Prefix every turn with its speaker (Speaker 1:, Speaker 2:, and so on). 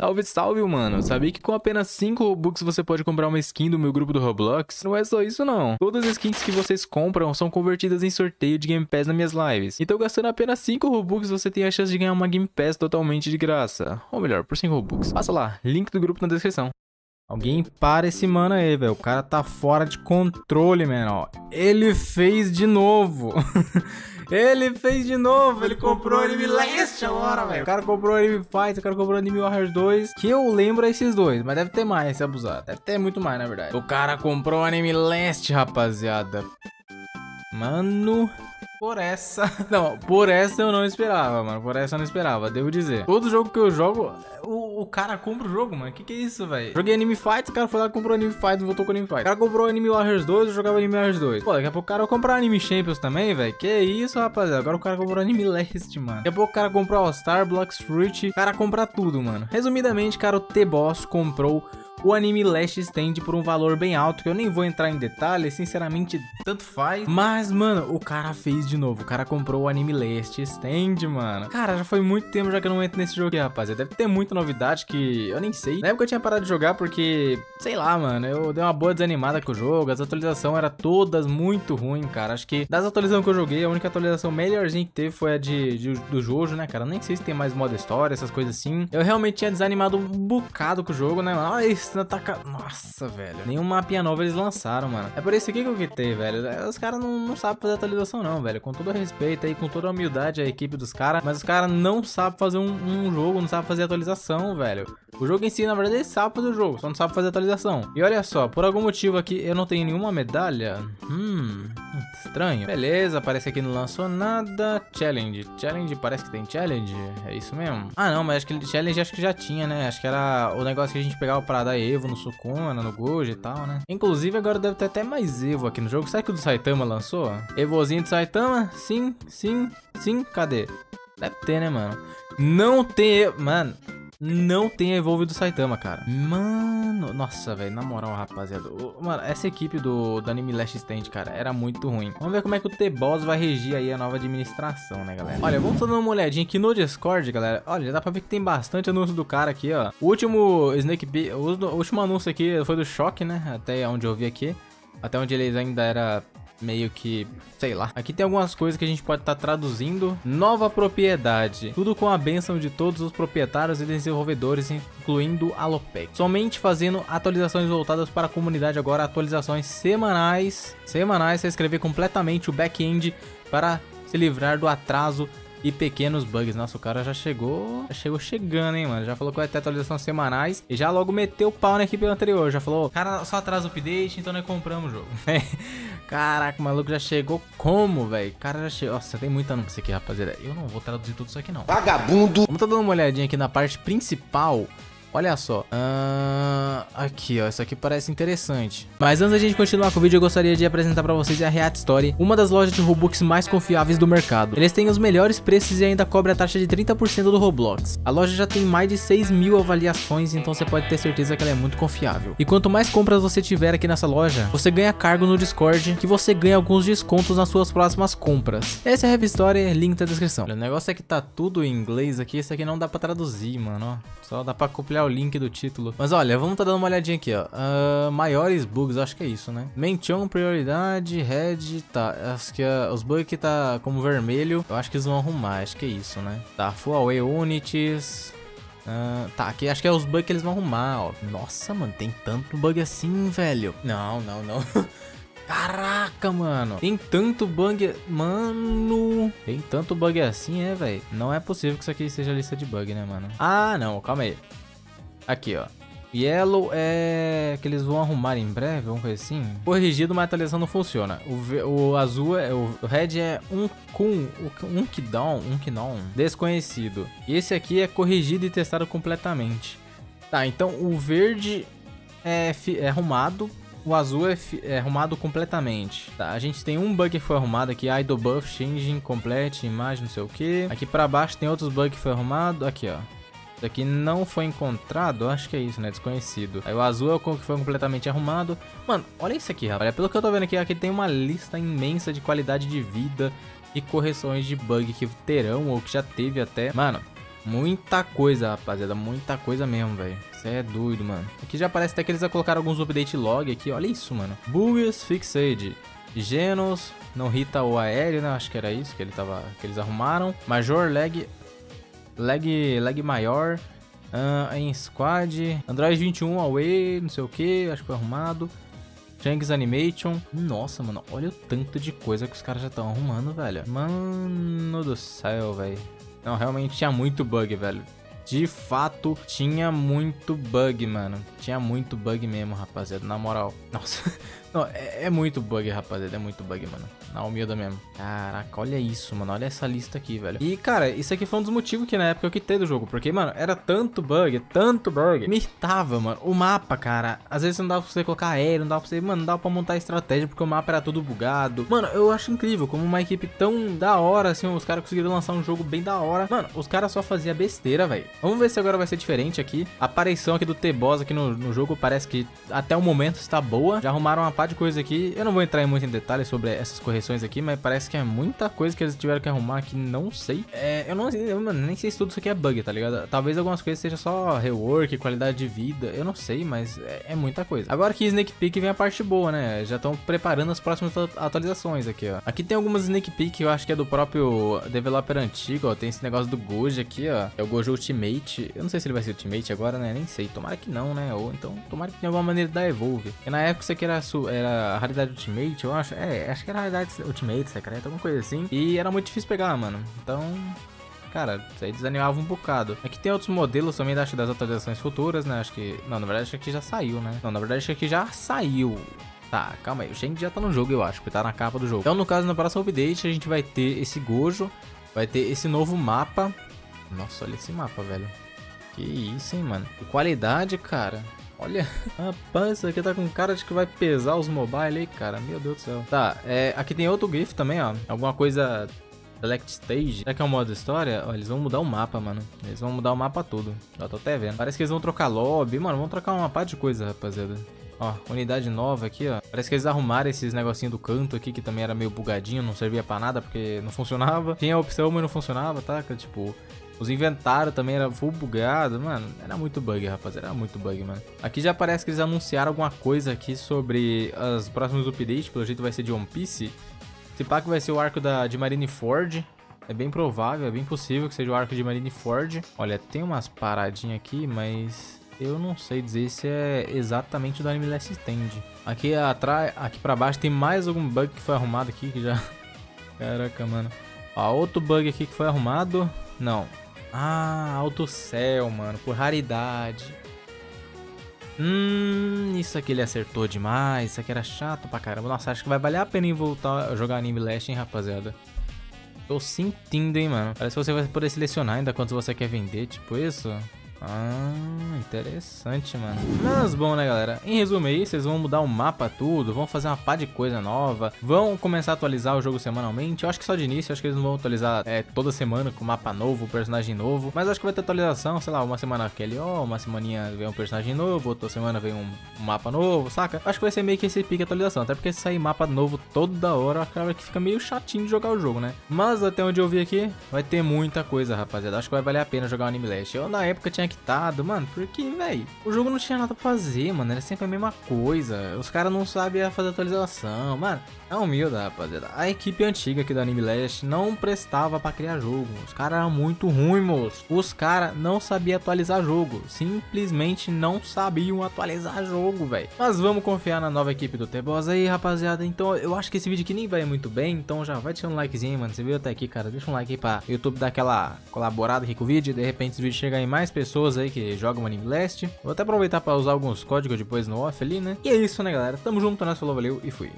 Speaker 1: Salve, salve, mano. Sabia que com apenas 5 Robux você pode comprar uma skin do meu grupo do Roblox? Não é só isso, não. Todas as skins que vocês compram são convertidas em sorteio de Game Pass nas minhas lives. Então, gastando apenas 5 Robux, você tem a chance de ganhar uma Game Pass totalmente de graça. Ou melhor, por 5 Robux. Passa lá, link do grupo na descrição. Alguém para esse mano aí, velho. O cara tá fora de controle, mano. Ele fez de novo. Ele fez de novo, ele comprou Anime Leste agora, velho. O cara comprou Anime Fight, o cara comprou Anime Warriors 2. Que eu lembro é esses dois, mas deve ter mais se abusar. Deve ter muito mais, na verdade. O cara comprou Anime Leste, rapaziada. Mano, por essa. Não, por essa eu não esperava, mano. Por essa eu não esperava, devo dizer. Todo jogo que eu jogo, o, o cara compra o jogo, mano. Que que é isso, velho? Joguei Anime Fight, o cara foi lá comprou Anime Fight e voltou com Anime Fight. O cara comprou Anime Warriors 2, eu jogava Anime Warriors 2. Pô, daqui a pouco o cara comprar Anime Champions também, velho. Que isso, rapaziada. Agora o cara comprou Anime Leste, mano. Daqui a pouco o cara comprou All Star, Block Fruit. O cara compra tudo, mano. Resumidamente, cara, o T-Boss comprou o anime Last Stand por um valor bem alto, que eu nem vou entrar em detalhes, sinceramente, tanto faz. Mas, mano, o cara fez de novo, o cara comprou o anime Last Stand, mano. Cara, já foi muito tempo já que eu não entro nesse jogo aqui, rapaziada. Deve ter muita novidade que eu nem sei. Na época eu tinha parado de jogar porque, sei lá, mano, eu dei uma boa desanimada com o jogo, as atualizações eram todas muito ruins, cara. Acho que das atualizações que eu joguei, a única atualização melhorzinha que teve foi a de, de do Jojo, né, cara? Nem sei se tem mais modo história, essas coisas assim. Eu realmente tinha desanimado um bocado com o jogo, né, mano? Olha isso, Ataca... Nossa, velho. Nenhum mapinha novo eles lançaram, mano. É por isso aqui que eu quitei, velho. Os caras não, não sabem fazer atualização, não, velho. Com todo respeito aí, com toda a humildade a equipe dos caras. Mas os caras não sabem fazer um, um, jogo, não sabem fazer atualização, velho. O jogo em si, na verdade, eles sabem fazer o jogo, só não sabem fazer atualização. E olha só, por algum motivo aqui eu não tenho nenhuma medalha. Hum, estranho. Beleza, parece que não lançou nada. Challenge. Challenge, parece que tem challenge. É isso mesmo? Ah, não, mas acho que challenge acho que já tinha, né? Acho que era o negócio que a gente pegava pra dar Evo no Sukuna, no Gojo e tal, né? Inclusive, agora deve ter até mais Evo aqui no jogo. Será que o do Saitama lançou? Evozinho do Saitama? Sim, sim, sim. Cadê? Deve ter, né, mano? Não tem... Mano, não tem a Evolve do Saitama, cara. Mano, nossa, velho, na moral, rapaziada. Mano, essa equipe do, do Anime Last Stand, cara, era muito ruim. Vamos ver como é que o T-Boss vai regir aí a nova administração, né, galera? Olha, vamos dar uma olhadinha aqui no Discord, galera. Olha, já dá pra ver que tem bastante anúncio do cara aqui, ó. O último Snake Bee, o último anúncio aqui foi do Choque, né? Até onde eu vi aqui. Até onde eles ainda era meio que, sei lá. Aqui tem algumas coisas que a gente pode estar tá traduzindo. Nova propriedade. Tudo com a benção de todos os proprietários e desenvolvedores, incluindo a Lopec. Somente fazendo atualizações voltadas para a comunidade agora, atualizações semanais. Semanais, você escrever completamente o back-end para se livrar do atraso e pequenos bugs. Nossa, o cara já chegou, já chegou chegando, hein, mano. Já falou que vai ter atualizações semanais e já logo meteu o pau na equipe anterior. Já falou, cara, só atrasa o update, então nós compramos o jogo. Caraca, o maluco já chegou como, velho? cara já chegou. Nossa, tem muita anúncio aqui, rapaziada. Eu não vou traduzir tudo isso aqui, não.
Speaker 2: Vagabundo!
Speaker 1: Vamos tá dando uma olhadinha aqui na parte principal Olha só. Uh, aqui, ó. Isso aqui parece interessante. Mas antes da gente continuar com o vídeo, eu gostaria de apresentar pra vocês a React Story, uma das lojas de Robux mais confiáveis do mercado. Eles têm os melhores preços e ainda cobre a taxa de 30% do Roblox. A loja já tem mais de 6 mil avaliações, então você pode ter certeza que ela é muito confiável. E quanto mais compras você tiver aqui nessa loja, você ganha cargo no Discord, que você ganha alguns descontos nas suas próximas compras. Essa é a React Story, link na descrição. O negócio é que tá tudo em inglês aqui, isso aqui não dá pra traduzir, mano, ó. Só dá pra copiar o link do título. Mas olha, vamos tá dando uma olhadinha aqui, ó. Uh, maiores bugs, acho que é isso, né? Mention, prioridade, head, tá. Acho que uh, os bugs que tá como vermelho, eu acho que eles vão arrumar, acho que é isso, né? Tá, full away unities, Uh, tá, aqui acho que é os bugs que eles vão arrumar, ó. Nossa, mano, tem tanto bug assim, velho. Não, não, não. Caraca, mano. Tem tanto bug... Mano... Tem tanto bug assim, é, velho. Não é possível que isso aqui seja lista de bug, né, mano? Ah, não. Calma aí. Aqui, ó. Yellow é que eles vão arrumar em breve, vamos ver assim. Corrigido, mas a atualização não funciona. O, o azul é. O red é um com um kidon, um kidon desconhecido. E esse aqui é corrigido e testado completamente. Tá, então o verde é, é arrumado o azul é, é, arrumado completamente. Tá, a gente tem um bug que foi arrumado aqui, idle buff, changing, complete, imagem, não sei o que. Aqui pra baixo tem outros bugs que foi arrumado. Aqui, ó. Isso aqui não foi encontrado, acho que é isso, né? Desconhecido. Aí o azul é o que foi completamente arrumado. Mano, olha isso aqui, rapaz. Pelo que eu tô vendo aqui, aqui tem uma lista imensa de qualidade de vida e correções de bug que terão ou que já teve até. Mano, Muita coisa, rapaziada. Muita coisa mesmo, velho. Você é doido, mano. Aqui já parece até que eles já colocaram alguns update log aqui. Olha isso, mano. Bugs Fixed. Genos. Não hita o aéreo, né? Acho que era isso que, ele tava, que eles arrumaram. Major lag. Lag, lag maior. Uh, em squad. Android 21 away. Não sei o que. Acho que foi arrumado. Shanks Animation. Nossa, mano, olha o tanto de coisa que os caras já estão arrumando, velho. Mano do céu, velho. Não, realmente tinha muito bug, velho. De fato, tinha muito bug, mano. Tinha muito bug mesmo, rapaziada, na moral. Nossa, não, é, é, muito bug, rapaziada, é muito bug, mano. Na humilda mesmo. Caraca, olha isso, mano. Olha essa lista aqui, velho. E, cara, isso aqui foi um dos motivos que na época eu quitei do jogo. Porque, mano, era tanto bug, tanto bug. Me irritava, mano. O mapa, cara, às vezes não dava pra você colocar aéreo, não dava pra você... Mano, não dava pra montar estratégia porque o mapa era todo bugado. Mano, eu acho incrível como uma equipe tão da hora, assim, os caras conseguiram lançar um jogo bem da hora. Mano, os caras só faziam besteira, velho. Vamos ver se agora vai ser diferente aqui. A aparição aqui do T-Boss aqui no, no jogo parece que até o momento está boa. Já arrumaram uma par de coisa aqui. Eu não vou entrar muito em detalhes sobre essas correções aqui, mas parece que é muita coisa que eles tiveram que arrumar aqui. Não sei. É, eu não eu, nem sei se tudo isso aqui é bug, tá ligado? Talvez algumas coisas sejam só rework, qualidade de vida. Eu não sei, mas é, é muita coisa. Agora que Snake Peek vem a parte boa, né? Já estão preparando as próximas atualizações aqui, ó. Aqui tem algumas Snake Peek eu acho que é do próprio developer antigo, ó. Tem esse negócio do Gojo aqui, ó. É o Gojo Ultimate. Eu não sei se ele vai ser Ultimate agora, né? Nem sei. Tomara que não, né? Ou então, tomara que tenha alguma maneira da Evolve. Porque na época isso aqui era, era a raridade Ultimate, eu acho. É, acho que era a raridade Ultimate, secreta, alguma coisa assim. E era muito difícil pegar, mano. Então, cara, isso aí desanimava um bocado. Aqui tem outros modelos também, acho, das atualizações futuras, né? Acho que... Não, na verdade, acho que já saiu, né? Não, na verdade, acho que já saiu. Tá, calma aí. O Shang já tá no jogo, eu acho, porque tá na capa do jogo. Então, no caso, na próxima update, a gente vai ter esse Gojo. Vai ter esse novo mapa. Nossa, olha esse mapa, velho. Que isso, hein, mano. Que qualidade, cara. Olha, rapaz, isso aqui tá com cara de que vai pesar os mobile aí, cara. Meu Deus do céu. Tá, é, aqui tem outro GIF também, ó. Alguma coisa Select Stage. Será que é um modo história? Ó, eles vão mudar o mapa, mano. Eles vão mudar o mapa todo. Já tô até vendo. Parece que eles vão trocar lobby. Mano, vão trocar uma parte de coisa, rapaziada. Ó, unidade nova aqui, ó. Parece que eles arrumaram esses negocinhos do canto aqui, que também era meio bugadinho, não servia pra nada, porque não funcionava. Tinha a opção, mas não funcionava, tá? Tipo, os inventários também era full bugado, mano. Era muito bug, rapaziada. Era muito bug, mano. Aqui já parece que eles anunciaram alguma coisa aqui sobre os próximos updates. Pelo jeito vai ser de One Piece. Esse pack vai ser o arco da, de Marineford. É bem provável, é bem possível que seja o arco de Marineford. Olha, tem umas paradinhas aqui, mas eu não sei dizer se é exatamente do Anime Last Stand. Aqui atrás, aqui pra baixo tem mais algum bug que foi arrumado aqui que já... Caraca, mano. Ó, outro bug aqui que foi arrumado. Não, ah, Alto Céu, mano, por raridade. Hum, isso aqui ele acertou demais. Isso aqui era chato pra caramba. Nossa, acho que vai valer a pena em voltar a jogar Anime Last, hein, rapaziada. Tô sentindo, hein, mano. Parece que você vai poder selecionar ainda quantos você quer vender, tipo isso. Ah, interessante, mano. Mas bom, né, galera? Em resumo aí, vocês vão mudar o mapa tudo, vão fazer uma pá de coisa nova, vão começar a atualizar o jogo semanalmente. Eu acho que só de início, acho que eles não vão atualizar é, toda semana com mapa novo, personagem novo. Mas acho que vai ter atualização, sei lá, uma semana aquele, ó, uma semaninha vem um personagem novo, outra semana vem um, um, mapa novo, saca? Acho que vai ser meio que esse pique atualização, até porque se sair mapa novo toda hora, acaba que fica meio chatinho de jogar o jogo, né? Mas até onde eu vi aqui, vai ter muita coisa, rapaziada. Acho que vai valer a pena jogar o Anime Last. Eu na época tinha conectado, mano. Porque, velho, o jogo não tinha nada pra fazer, mano. Era sempre a mesma coisa. Os caras não sabiam fazer atualização, mano. É humilde, rapaziada. A equipe antiga aqui do Anime Last não prestava pra criar jogo. Os caras eram muito ruins, moço. Os caras não sabiam atualizar jogo. Simplesmente não sabiam atualizar jogo, velho. Mas vamos confiar na nova equipe do T-Boss aí, rapaziada. Então, eu acho que esse vídeo aqui nem vai muito bem. Então, já vai deixando um likezinho, mano. Você viu até aqui, cara? Deixa um like aí pra YouTube dar aquela colaborada aqui com o vídeo. De repente, esse vídeo chegar em mais pessoas aí que jogam Anime Last. Vou até aproveitar pra usar alguns códigos depois no off ali, né? E é isso, né, galera? Tamo junto, nós falou, valeu e fui.